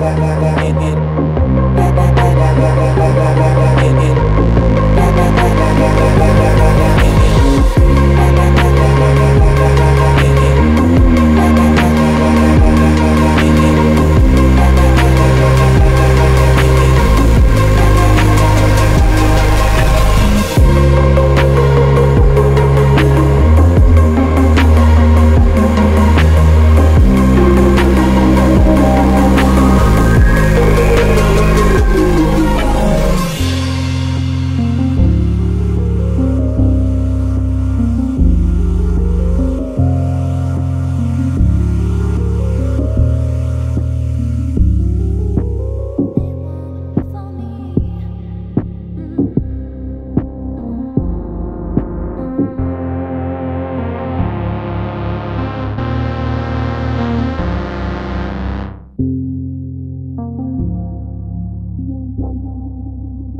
it, it, it.